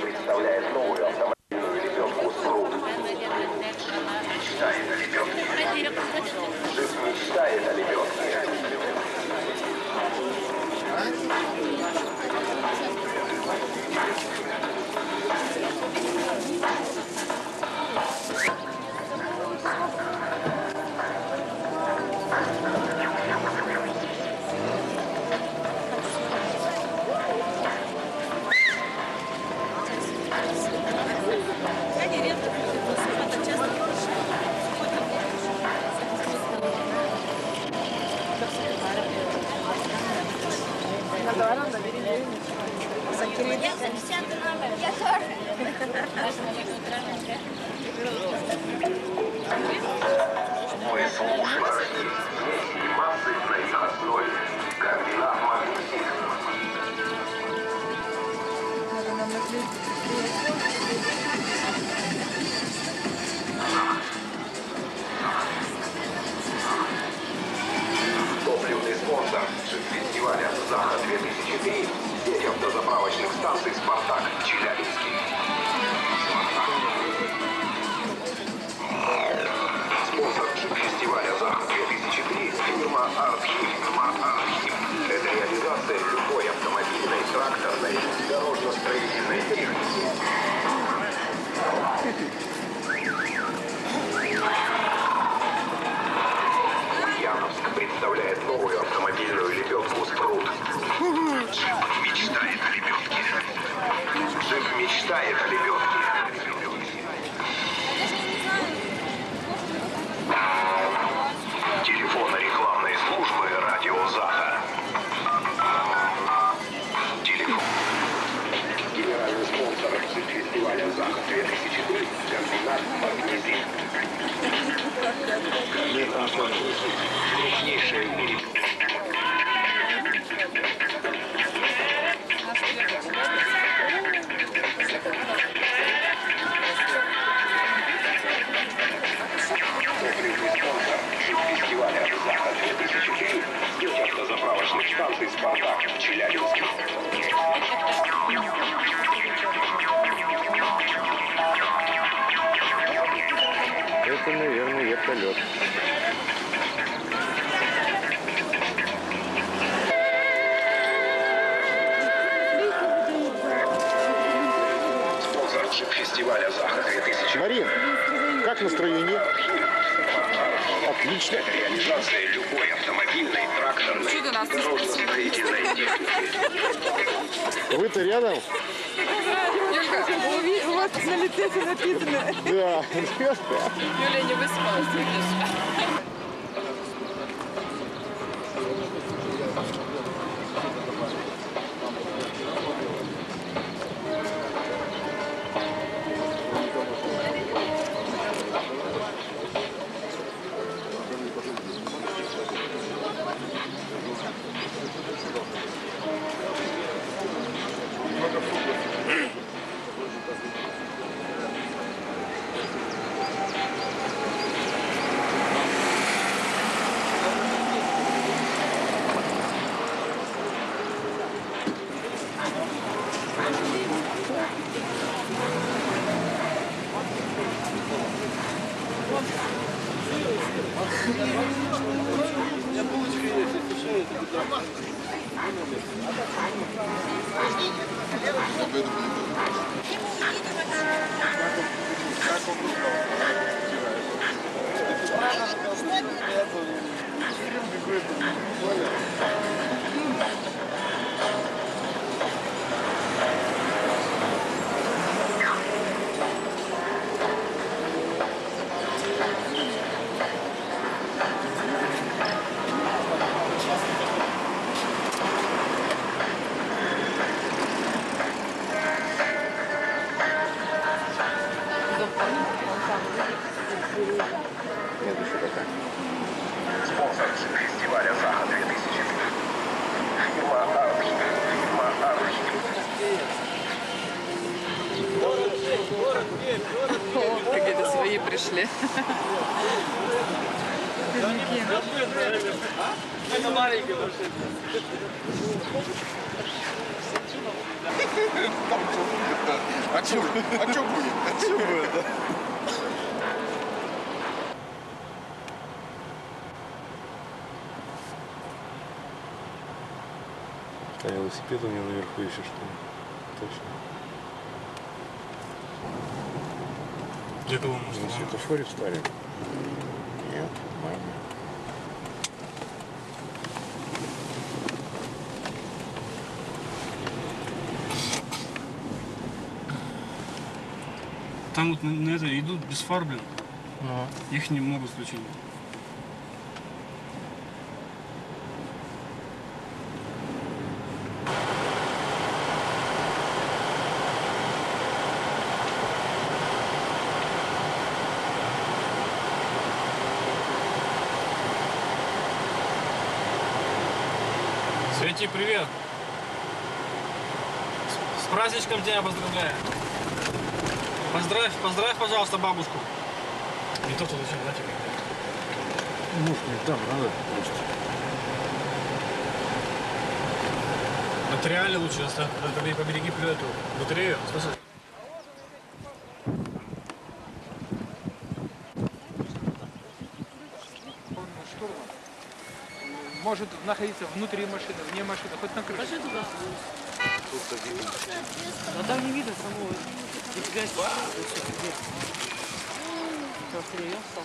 представляет новую автомобиль. ты рядом? Юлька, у вас на лице все написано. Да, Юля не выспалась, видишь. Нет, еще пока. Спонсор фестиваля Саха 2000. Фирма Архи. Фирма Архи. Город Пермь, город Пермь, город Пермь. Как это свои пришли. Это маленькая машина. Там что будет, да. А что будет? А что будет? А что будет, да. А велосипед у меня наверху еще что ли? Точно. Я думаю, может, на светофоре встали. Там вот на, на это идут без фар, блин. Их не могут включить. Свети, привет! С, с праздничком тебя поздравляю! Поздравь, поздравь, пожалуйста, бабушку. Не то, что зачем, нафиг. Муж мне там надо просто. Это реально лучше оставь. Побереги, побереги эту батарею. Штурман может находиться внутри машины, вне машины, хоть на крыше. А там не видно самого. Нифига себе. Ты охренел сам?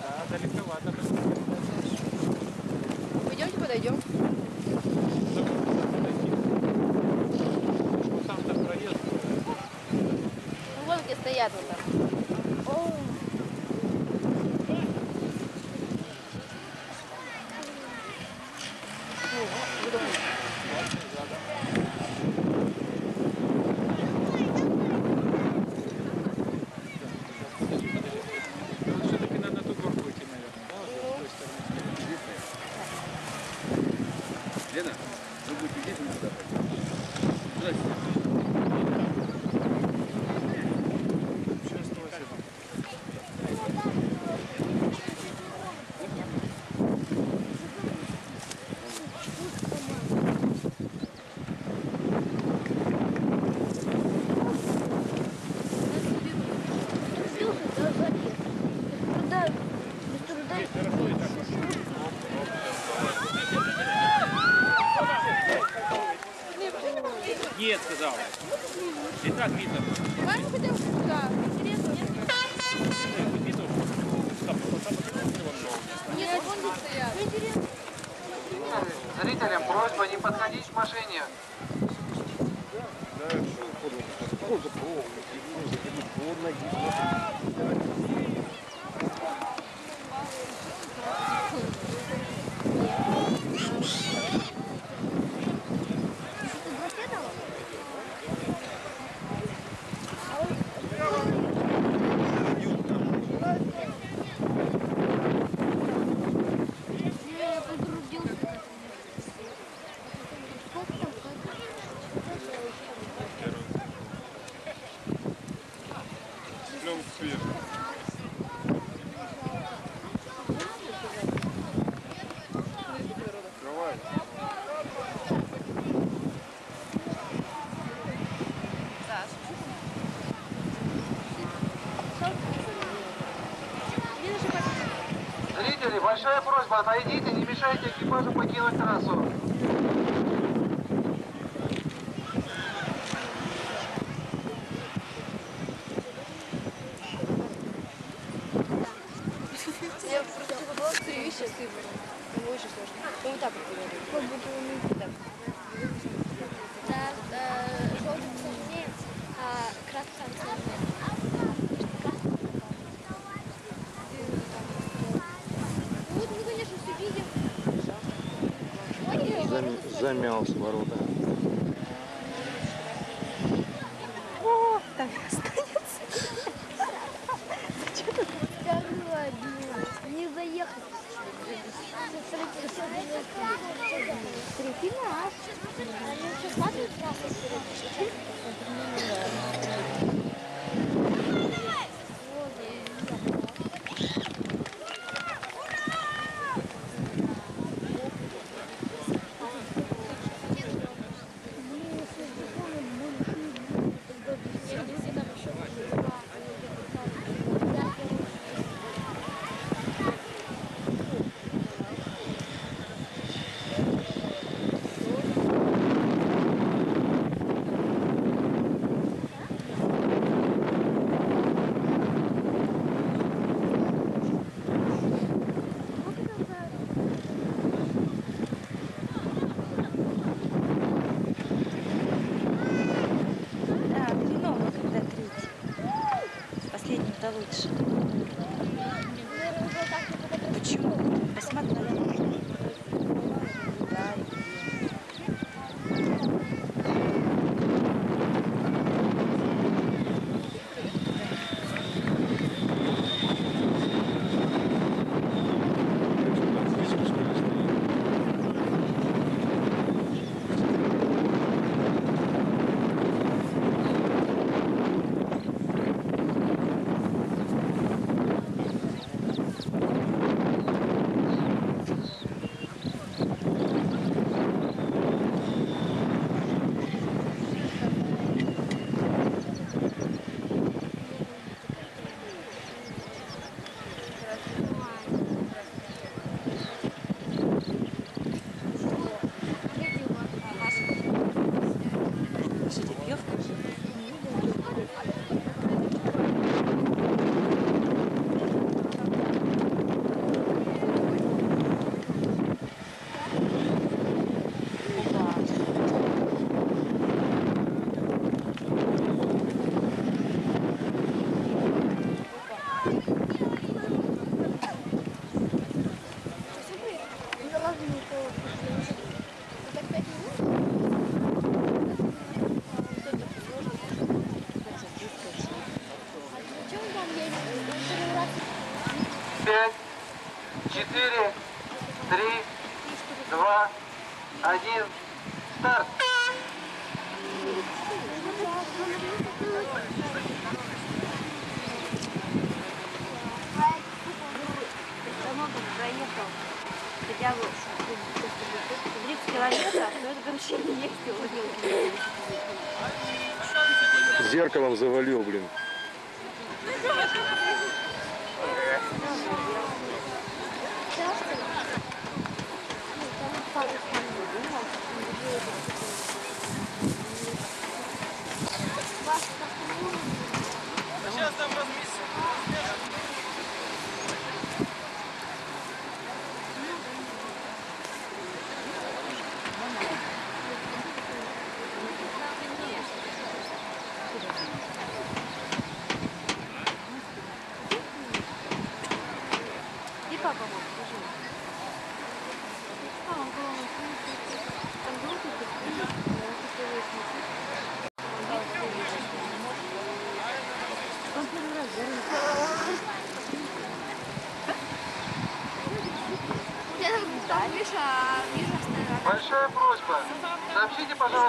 Да, далековато. Пойдемте подойдем. Ну, вон где стоят вот там. Отойдите, не мешайте экипажу покинуть трассу. Я просто попала в три вещи, ты Ему очень сложно. Вот так вот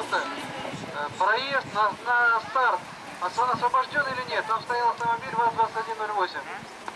момента э, проезд на, на старт. А он освобожден или нет? Там стоял автомобиль ВАЗ-2108.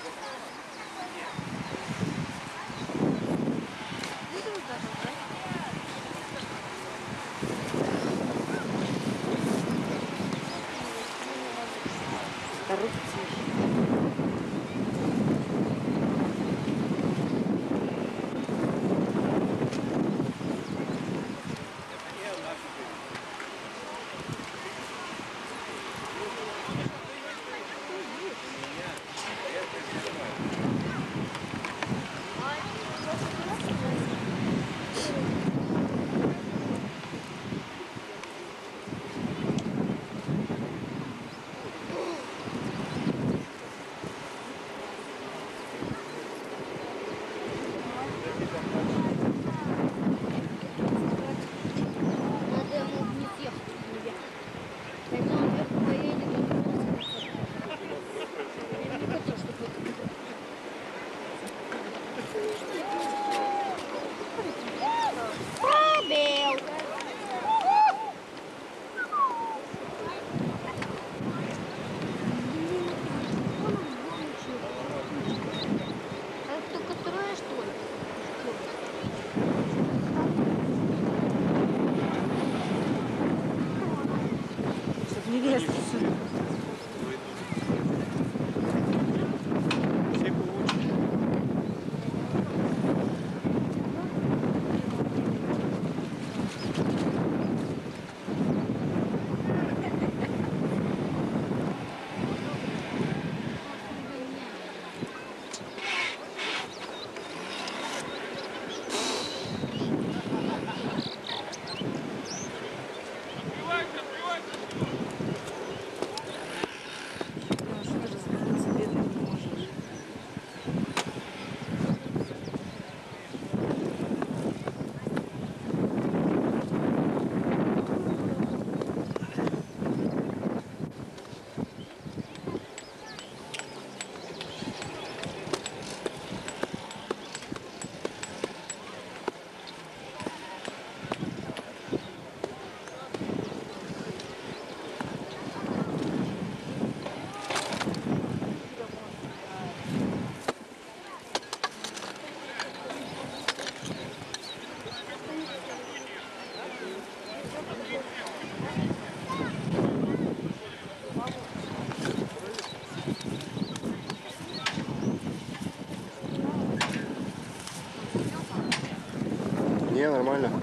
Не, нормально.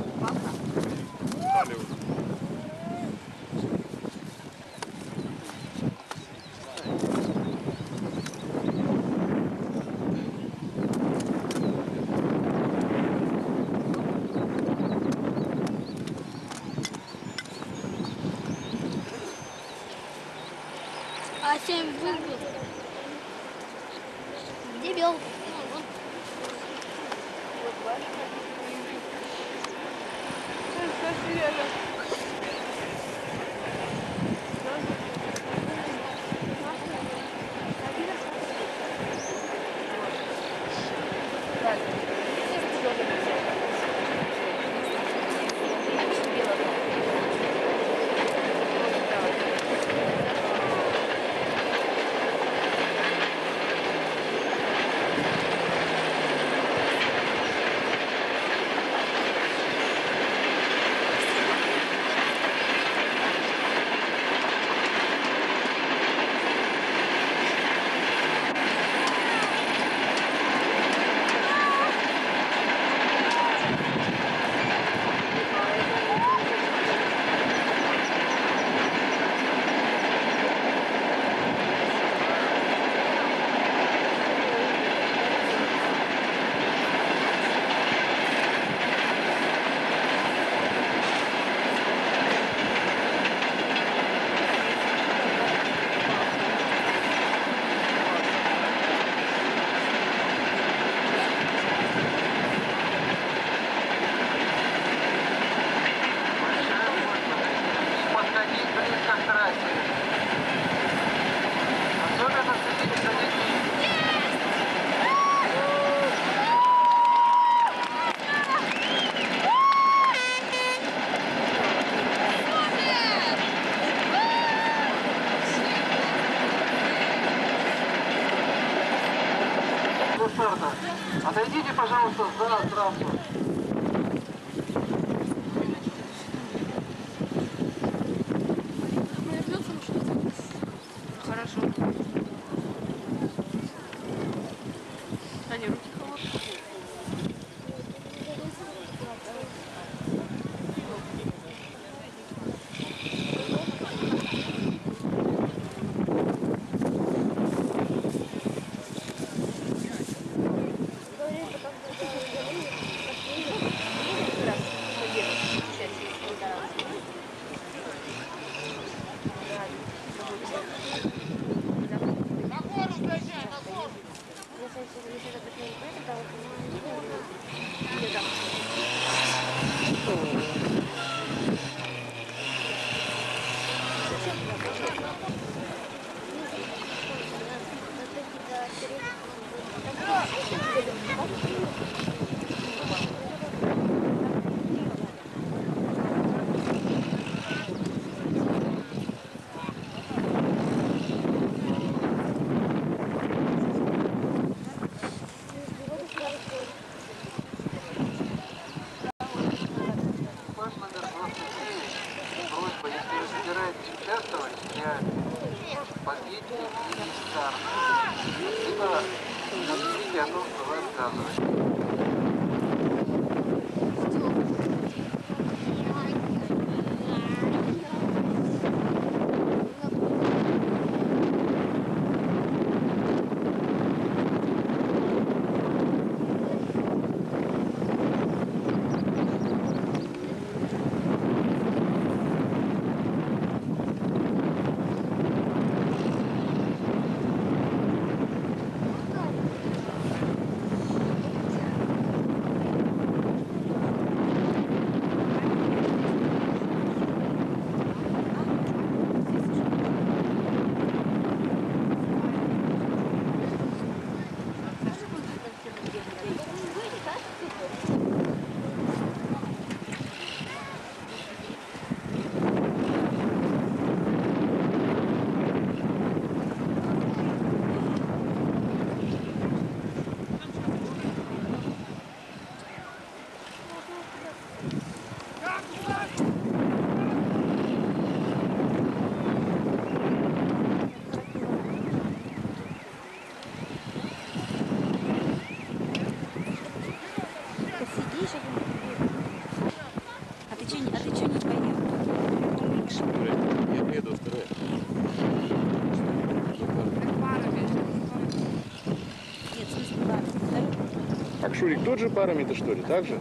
Шурик, тот же параметр, что ли, так же?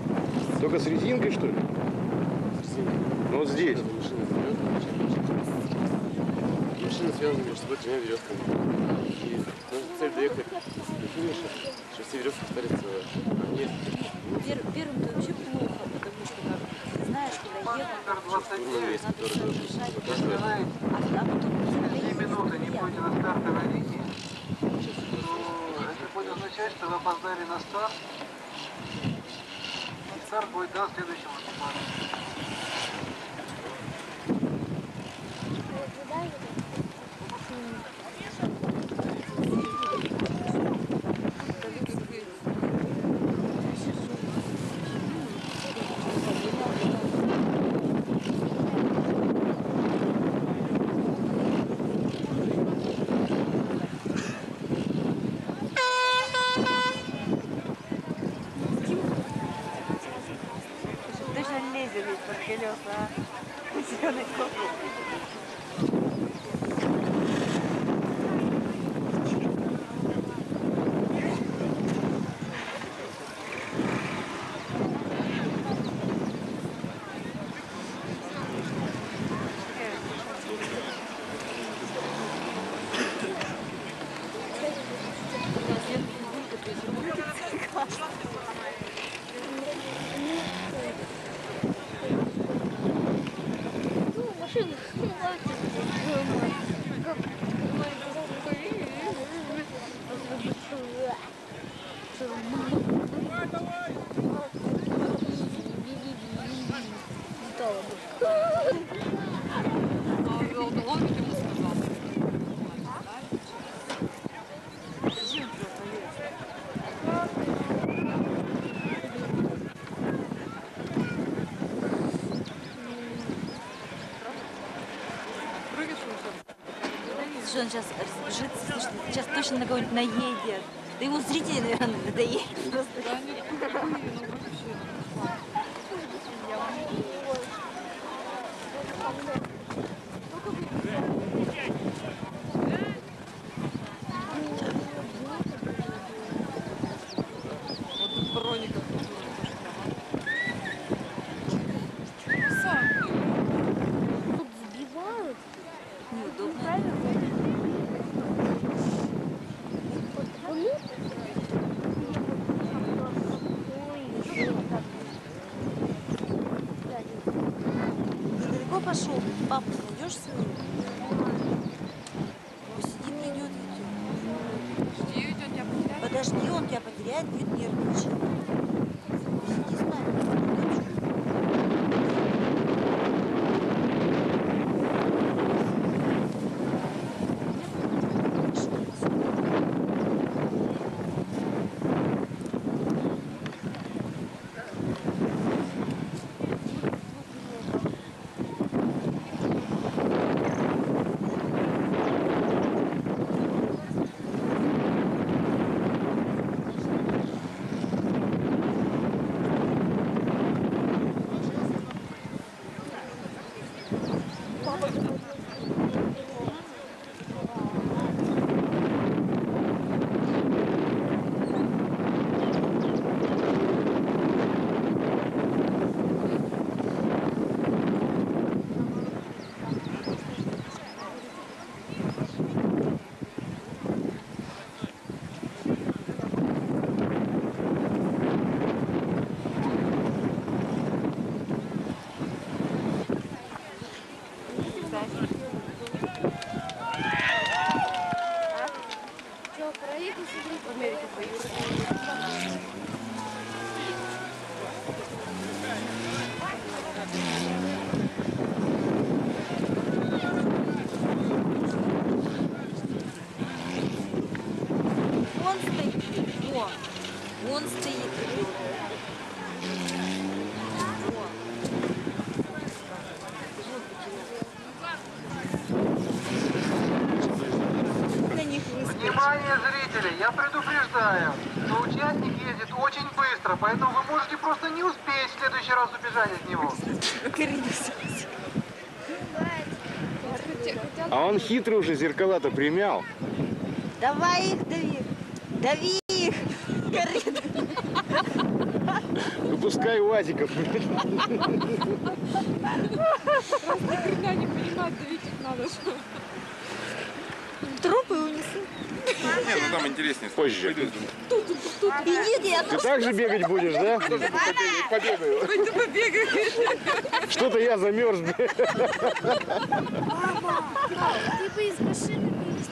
Только с резинкой, что ли? Ну, Но здесь. Машина связана между собой государственной よね。сейчас точно на кого-нибудь наедет. Да его зрители, наверное, надоели. хитрый уже зеркала-то примял. Давай их дави. Дави их. Горит. Ну УАЗиков. Раз ни не понимать, давить их надо, что Трупы унесли. Нет, ну там интереснее. Позже. Тут. И нет. Ты так же бегать будешь, да? Побегаю. Что-то я замерз бы из машины вылез.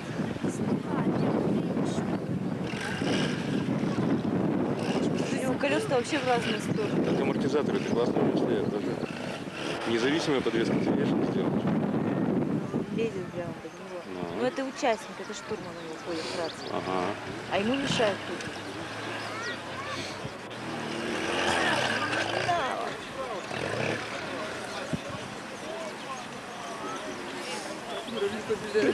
У него колеса вообще в разные стороны. Так амортизаторы ты классно вышли. тоже. Независимая подвеска тебе конечно сделал. Лезет прямо под него. Ну. Ну это участник, это штурман у него ходит драться. Ага. А ему мешает тут. Дави,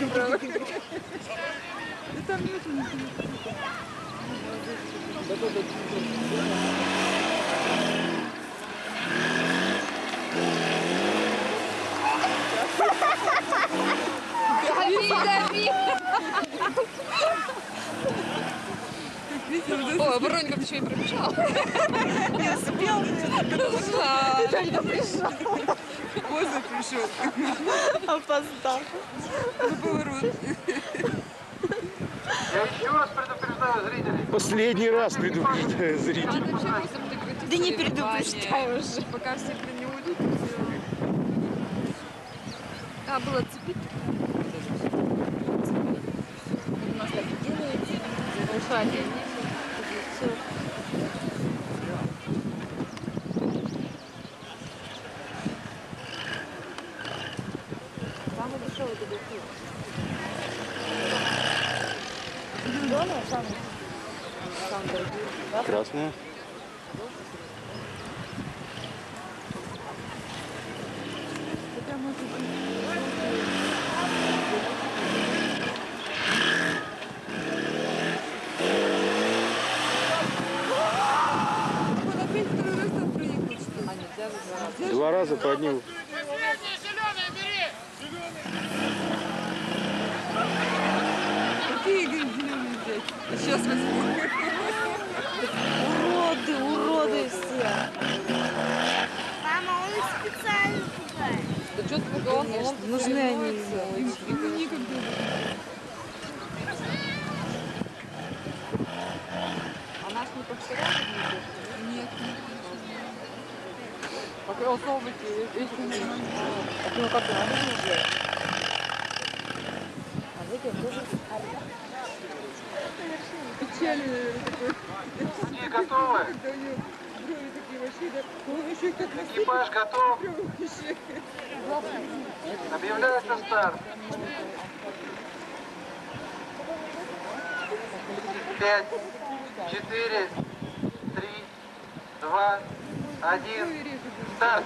дави. О, Воронька еще и пробежал. Не успел. Виталька пришел. Поздно пришел. Опоздал. Я еще раз предупреждаю зрителей. Последний раз предупреждаю зрителей. Да не предупреждай уже. Пока все про не уйдут. А, было цепить? У нас так и делается. Заглушали. Все. Самый дешевый детектив. Дома самый, самый дорогой. Да? Красная. Он опять второй раз там проехал, что ли? А, нельзя выбирать. Два раза по одним. Какие, говорит, зеленые взять? Сейчас возьму. Уроды, уроды все. Мама, он специально пугает. Да что ты пугал? Конечно, нужны они. Ему некогда. А наш не повторяет? Нет. Покроссовки, эти нормально. Так ну как надо выезжать? А выйдем тоже. Печали такой. Судьи готовы? Когда у него брови такие вообще, да. Он еще и как на Экипаж готов? Объявляется старт. Пять, четыре, три, два, один. Старт.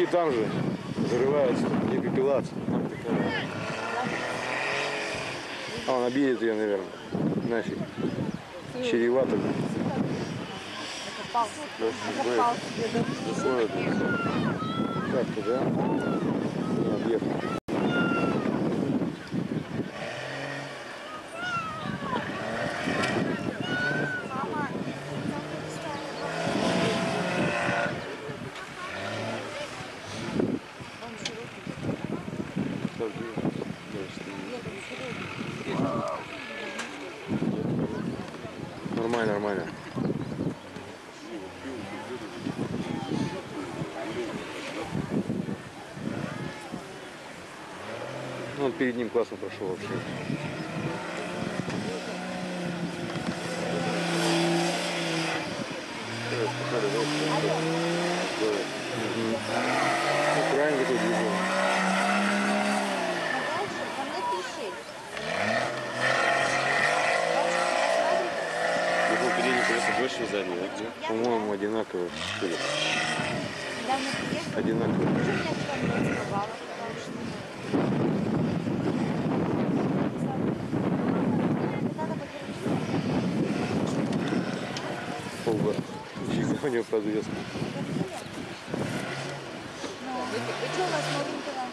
Почти там же. Зарывается, где пепелаться. А, он обидит ее, наверное. Нафиг. Чревато. Заходит. Как-то, да? Не объехал. Нормально, нормально. Ну, он перед ним классно прошел вообще. Правильно такой движение. Больше задние, да? По-моему, одинаково. Одинаково. Что меня вчера не забывала, потому что... Надо Полгода. Фига у него подвеска. И что у нас новенького?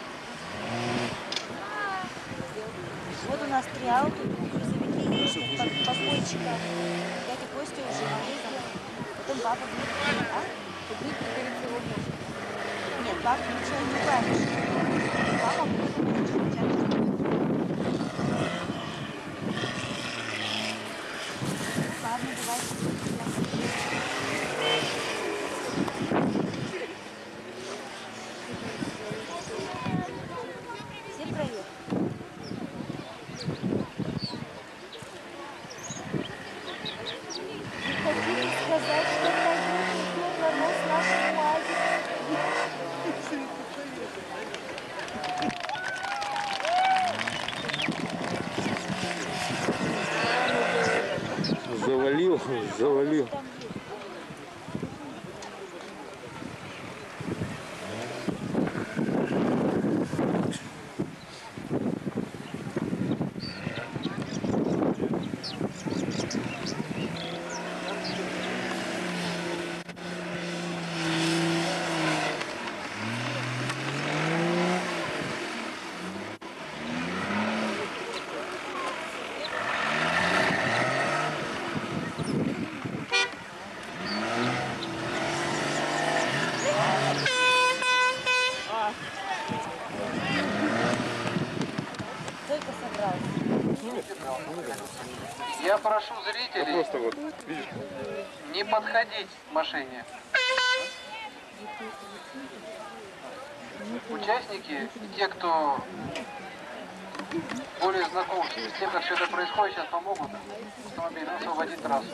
Вот у нас три ауто, грузовики ездят, покойчика. Дядя Костя уже. Потом папа Дмитрий. А? Дмитрий перед его мужем. Нет, папа ничего не правильно. Папа будет Ладно, давай. Все проехали. Хотите сказать, что пойдете на нос нашему Завалил, завалил. Только собрался. Я прошу зрителей Просто вот, видишь, не подходить к машине. Участники, и те, кто более знаком с тем, как все это происходит, сейчас помогут автомобилю освободить трассу.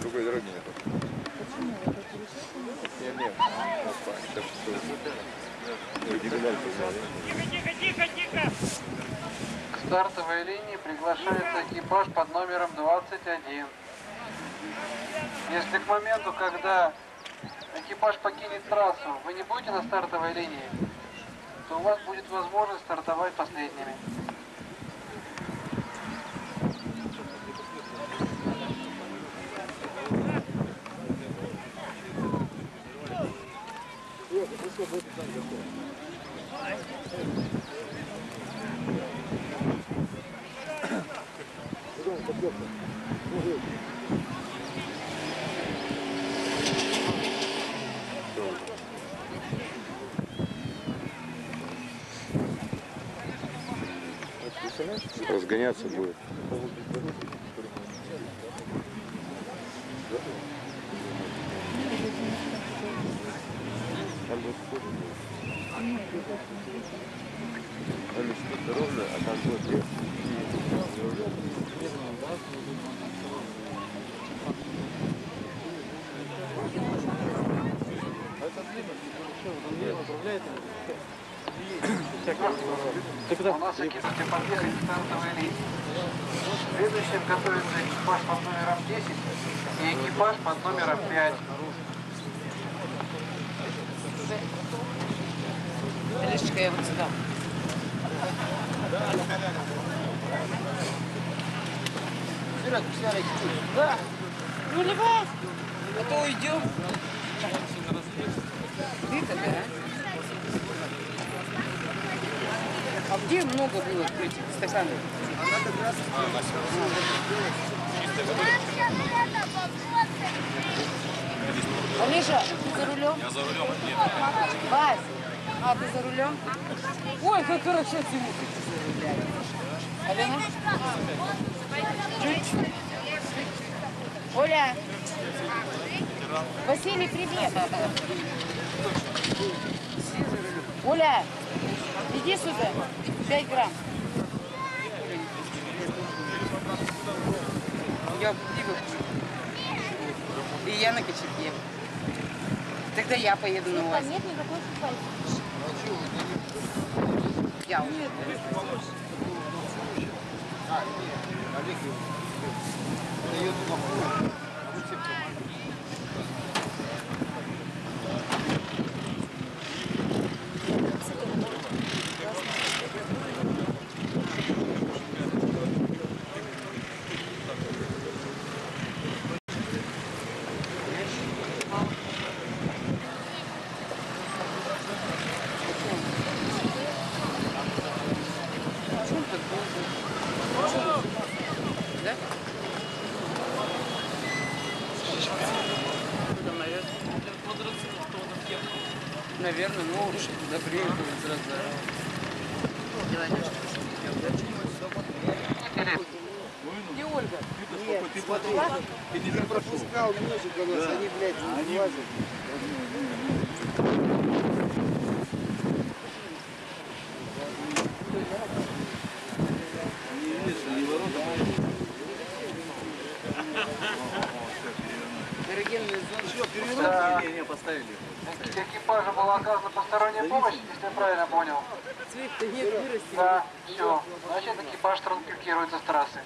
Другой дороги нет. Нет, нет, опа, сейчас взяли. К стартовой линии приглашается экипаж под номером 21. Если к моменту, когда экипаж покинет трассу, вы не будете на стартовой линии, то у вас будет возможность стартовать последними. Разгоняться будет. Там будет ровно, а там будет лес. У нас экипаж подъехать к стартовой линии. Следующим готовится экипаж под номером 10 и экипаж под номером 5. Лешечка, я вот сюда. Да. Ну, давай. А то уйдем. Ты-то, да? А где много было этих стаканов? Алиша, ты за рулем? Я за рулем. Вась, а ты за рулем? Ой, как хорошо ему за рулем. Алена? Чуть. Оля. Василий, привет. Оля, иди сюда. 5 грамм. Я пиво пью. И я на кочерге. Тогда я поеду на УАЗе. Нет никакой футболки. Я уже. Да? оказания помощь, если я правильно понял. Да, все. Значит, экипаж транспортируется с трассы.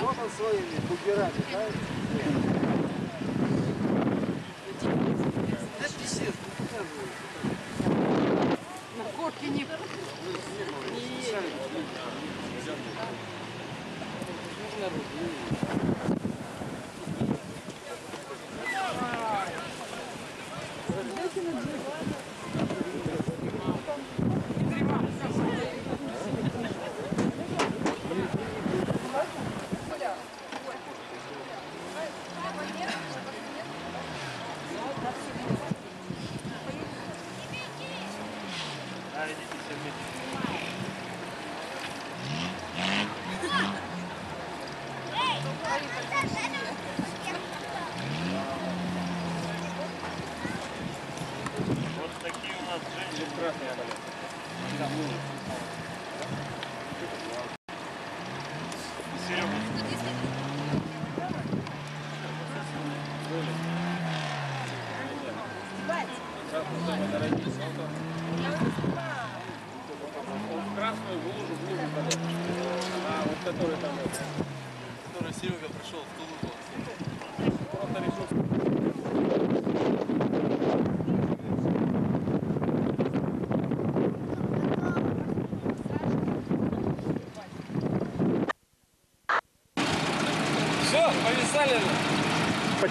Можно своими убирать, да? На горке не... Нужно руки.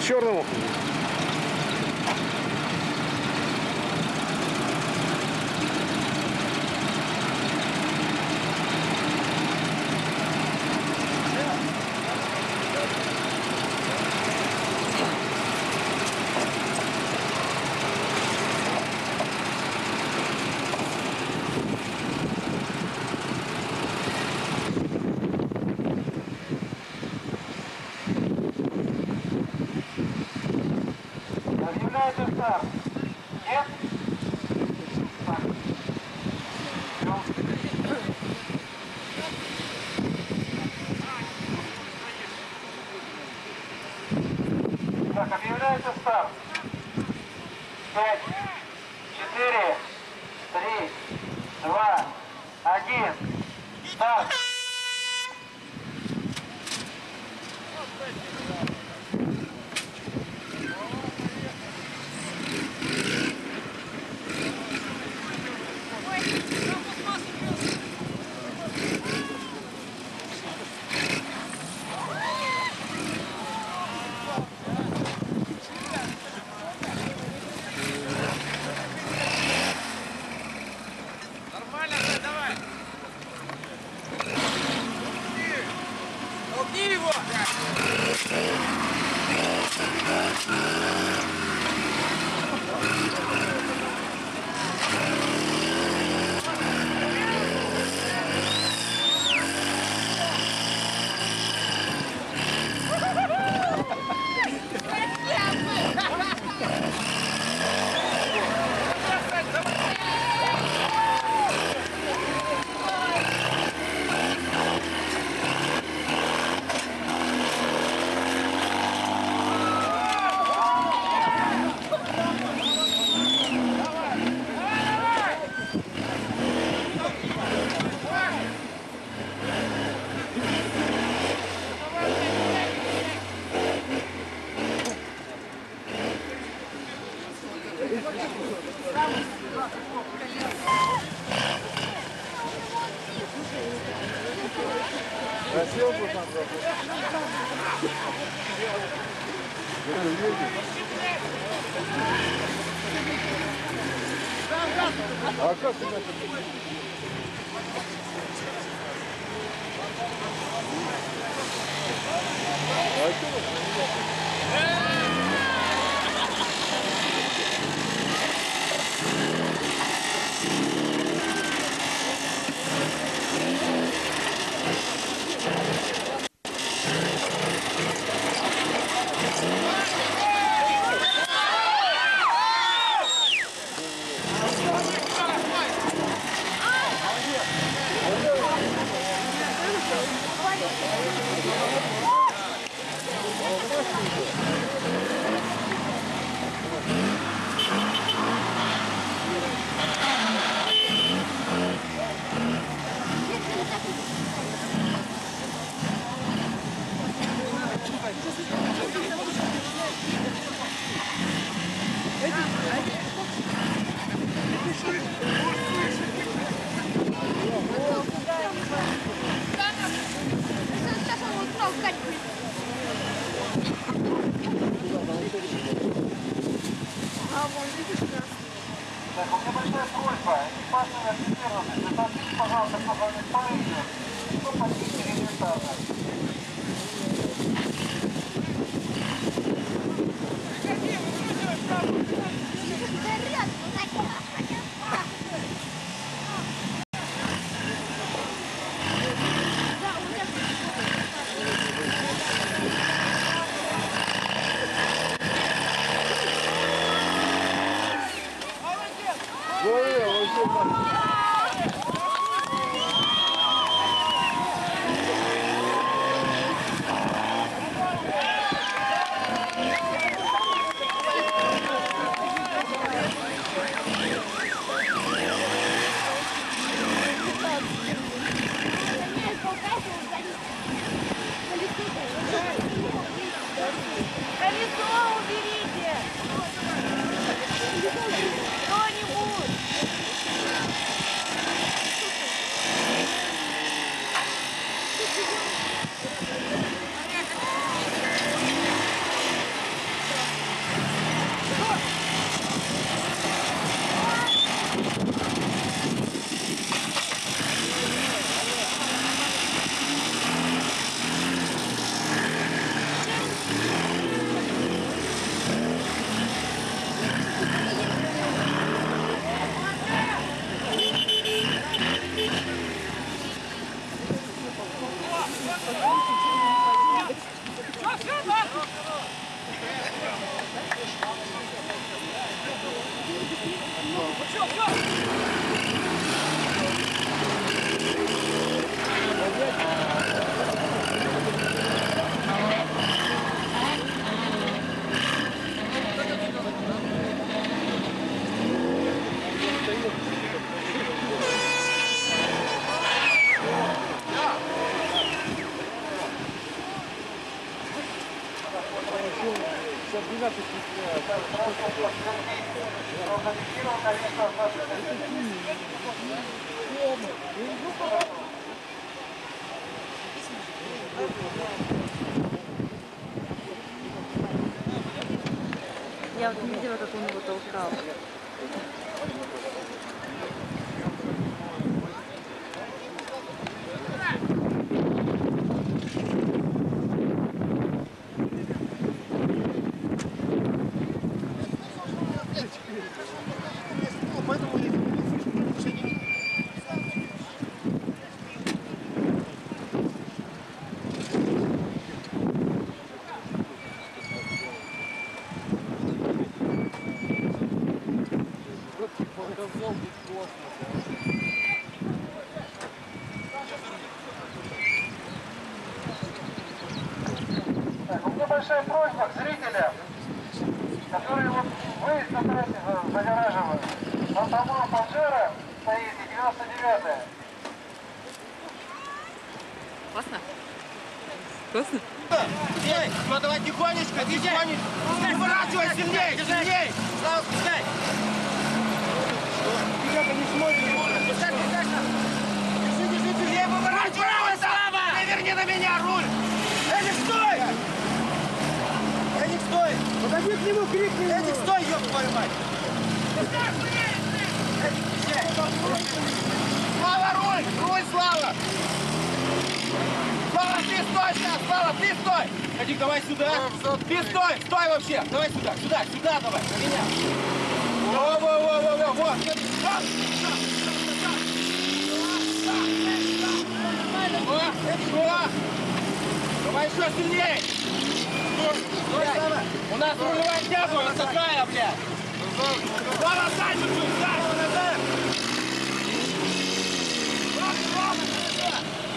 Черному. На меня руль. Эдик, стой. Эдик, стой. Подойди к нему, крикни Эдик, стой, ёб твою мать. Слава, руль, руль, Слава. Слава, ты стой сейчас, Слава, ты стой! Эдик, давай сюда. Ты стой, стой вообще. Давай сюда, сюда, сюда давай, на меня. Во, во, во. Давай еще сильнее. У нас рулевая тяга, такая, блядь. Слава, назад чуть-чуть, назад, назад.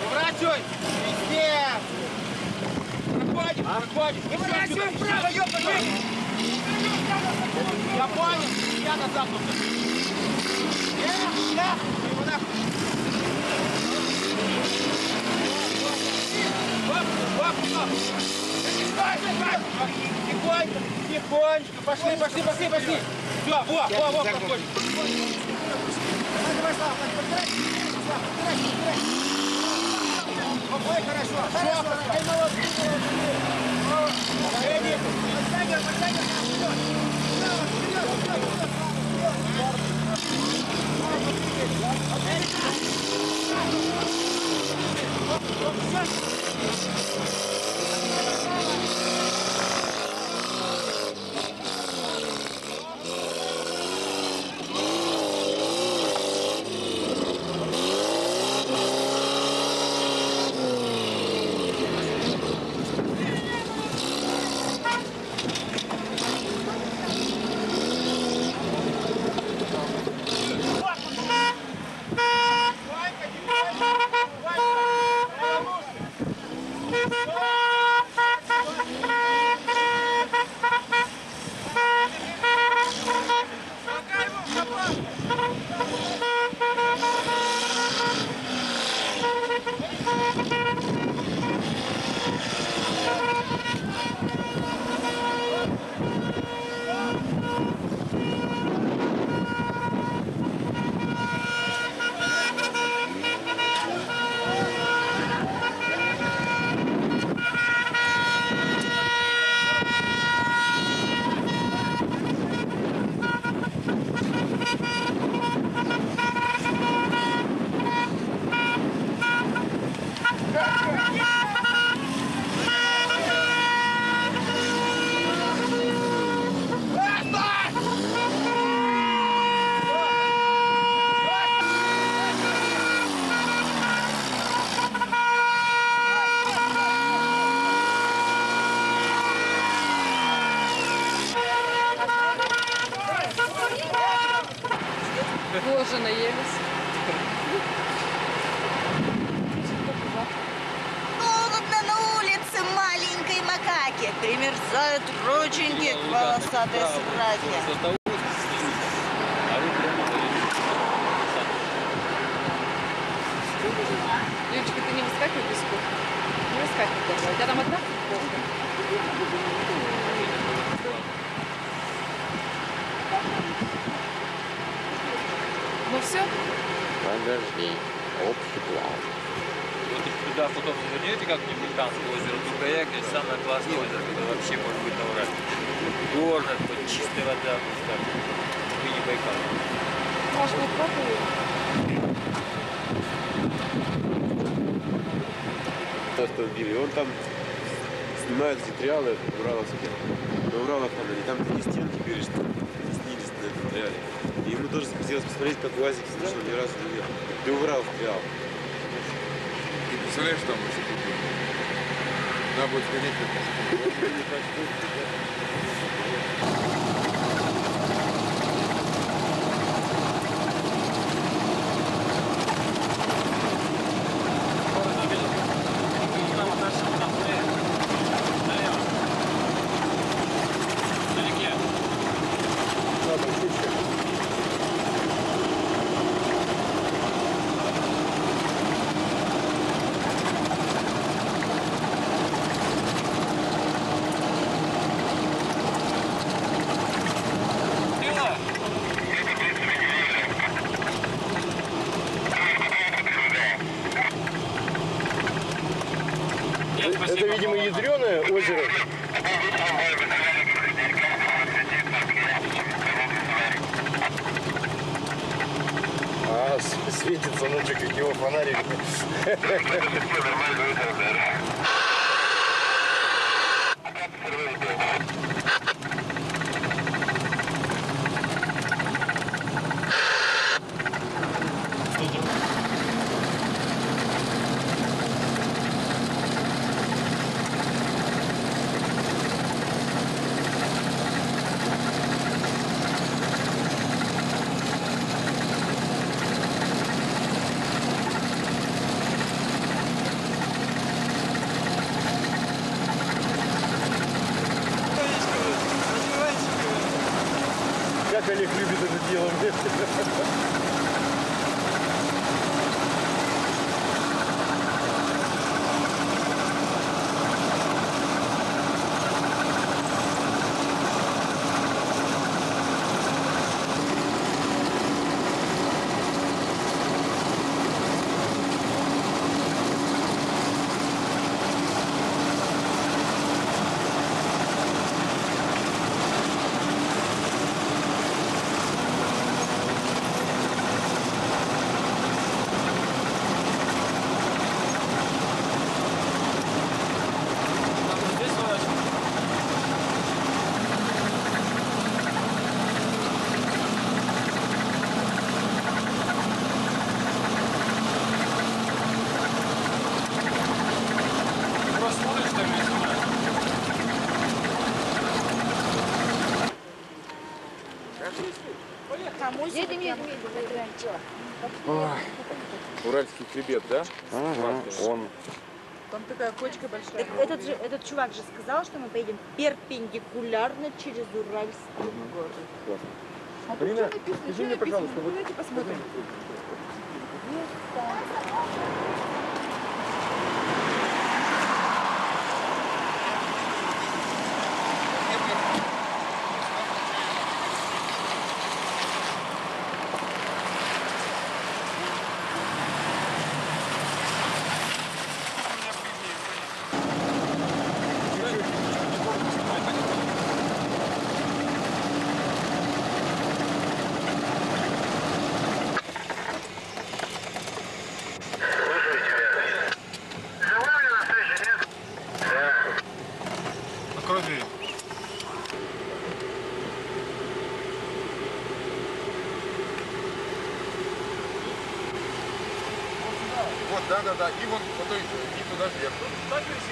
Поворачивай! Везде! Проходим, проходим! Поворачивай вправо, ёпта! Я понял! Я назад только! Я, я! Его нахуй! Оп, оп, оп! Стой, стой! Тихонько, тихонечко! Пошли, пошли, пошли, пошли! Все, во, во, во, подходим! Давай, давай, Слава, подбирай! Слава, подбирай, подбирай! Ой, хорошо. Хорошо. Ай, молодцы, молодцы. Эдик, подтягивай, подтягивай. Вперед. Право, вперед, вперед, вперед. Боже, эти триалы ураловские. На Уралах там они там такие стенки, говорит, что снились на этом триале. И ему тоже захотелось посмотреть, как УАЗик слышал ни разу не видел. Ты Урал триал. Ты представляешь, там вообще тут Надо будет сгонять Едем, едем, едем. Ой, Уральский хребет, да? Ага, он. Там такая кочка большая. Так этот, же, этот чувак же сказал, что мы поедем перпендикулярно через Уральские горы. Марина, скажи мне, пожалуйста, вот Давайте посмотрим. Открой дверь. Вот, да, да, да. И вон, вот и туда вверх.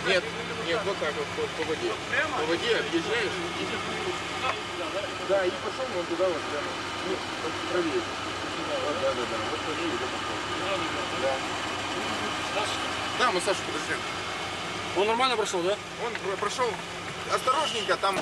Нет, нет, вот так вот, по, по воде. По воде объезжаешь и Да, и пошел вон туда вот прямо. Ну, вот правее. Вот, да, да, да. Вот правее, да, пошел. Да. Да, мы Сашу подождем. Он нормально прошел, да? Он про- прошел осторожненько, там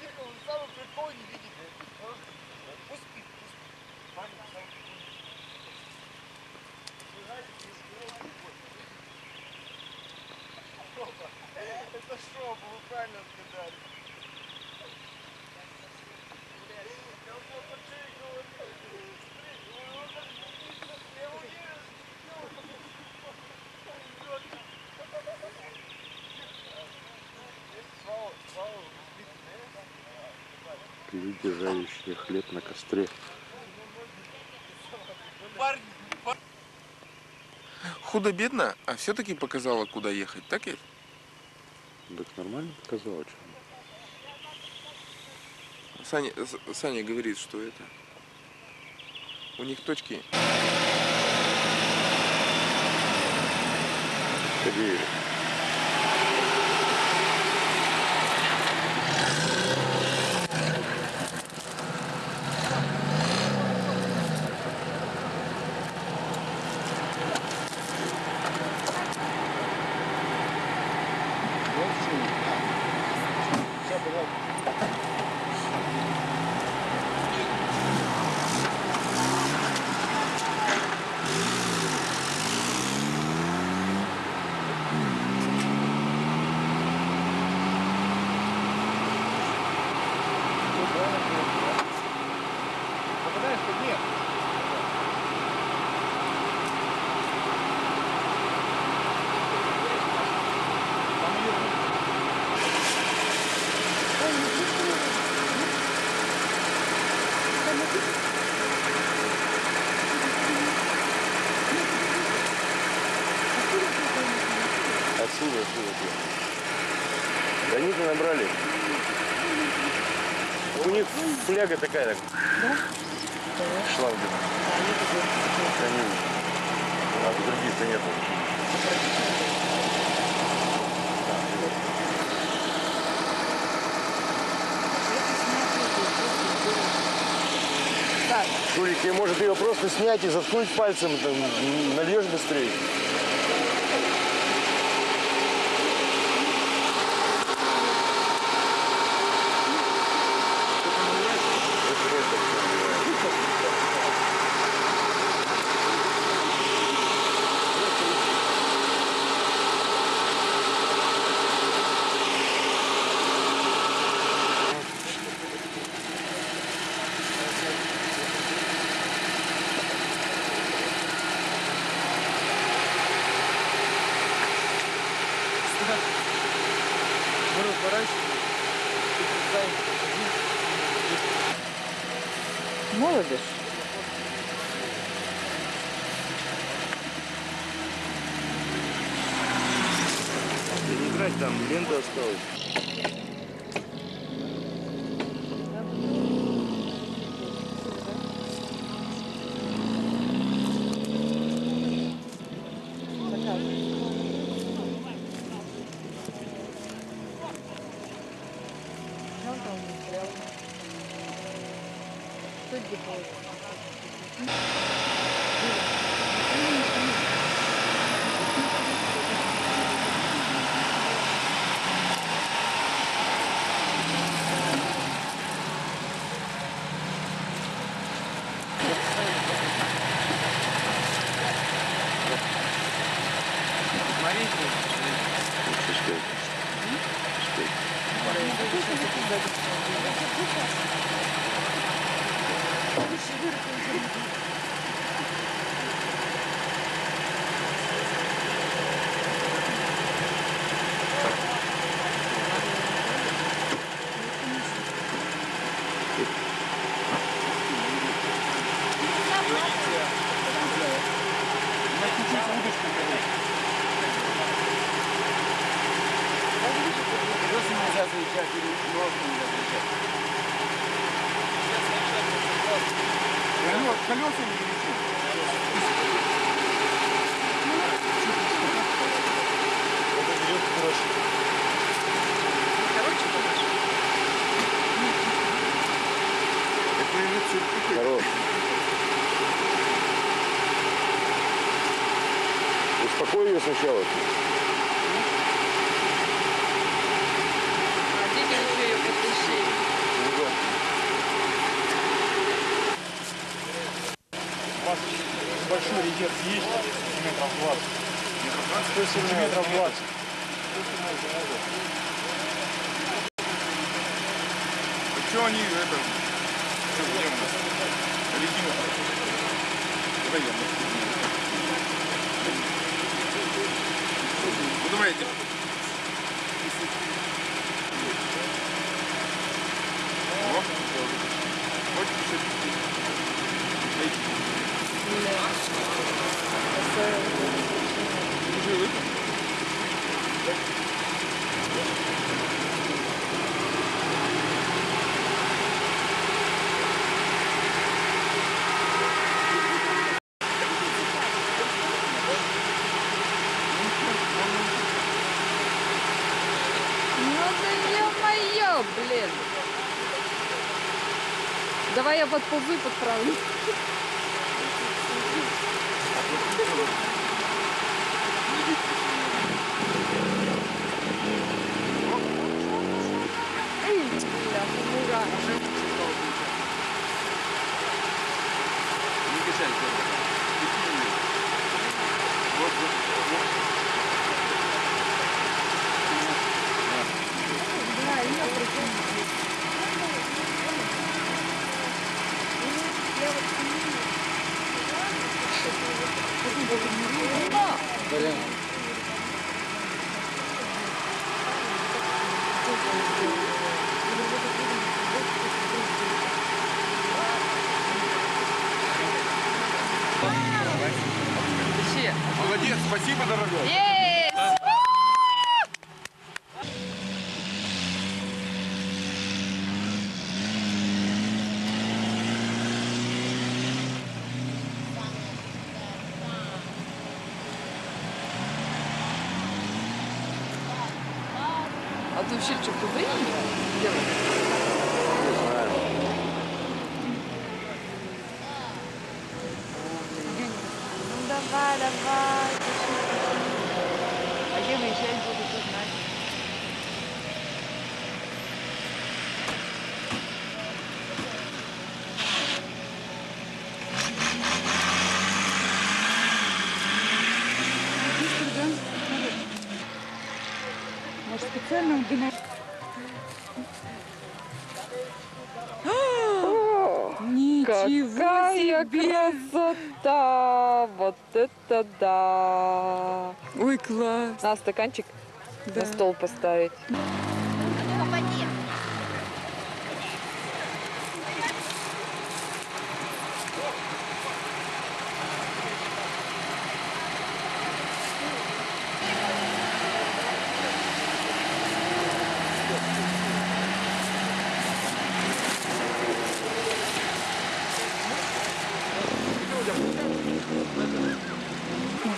Тихо, вы самый прикол не видите. Пусть спит, пусть спит. Маленький самый прикол видит. Это шоба, вы правильно сказали. Я уже по шее говорю. Смотри, он даже не видно. Я его вижу. Слава, слава, Люди, жарящие хлеб на костре. Худо-бедно, а все-таки показала, куда ехать, так ведь? Так нормально показала, что Саня, Саня говорит, что это... У них точки... Кадееве. Попадаешь под нет. Отсюда, отсюда, отсюда. Да они-то набрали. У них фляга такая. Так. Шланги. Они... А других-то нету. Тебе может ее просто снять и заткнуть пальцем, там, нальешь быстрее. Ну, колеса не висят. Хорош. Успокой ее сначала. У вас большой резерв есть, сантиметров 20. Сантиметров 20. А что они, это, что, где у нас? Резину. Давай я, Ну давайте. О, Хочешь еще Уже выпил? Ну да ё-моё, блин. Давай я подползу и подправлю. Эй, бля, мура. Не качай первого. Вот, вот, вот. Да, я прикинь. Блин. Молодец, спасибо, дорогой. Есть! А ты вообще что, по это да! Ой, класс! На стаканчик на стол поставить.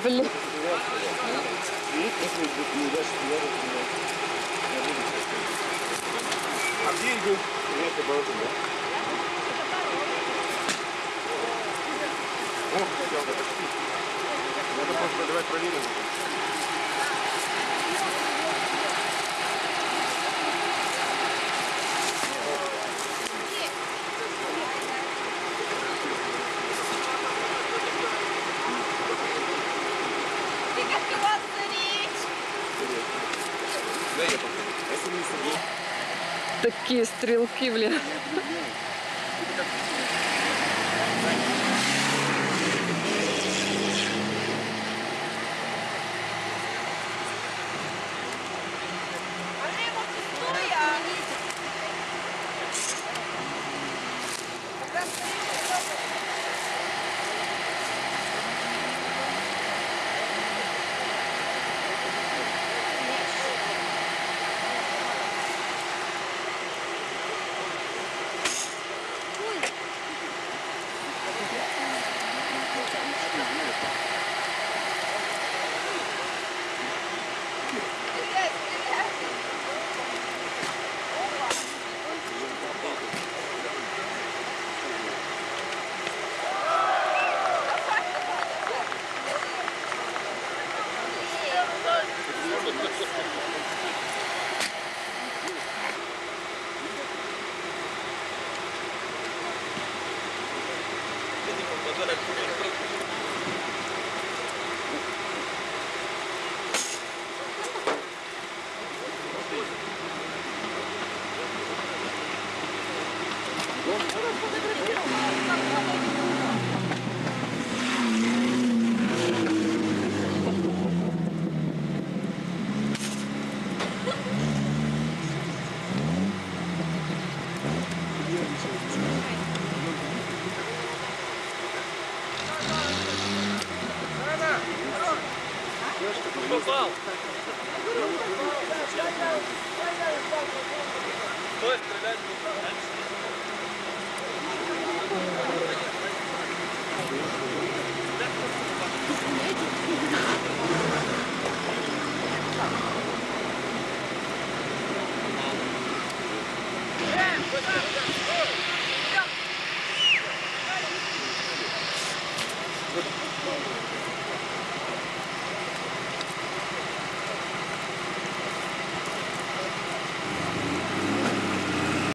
Блин. А где Игорь? Нет, я положу, да? О, да, почти. Надо просто давай проверим. Да, я покажу. Это не Сергей. Такие стрелки, блин.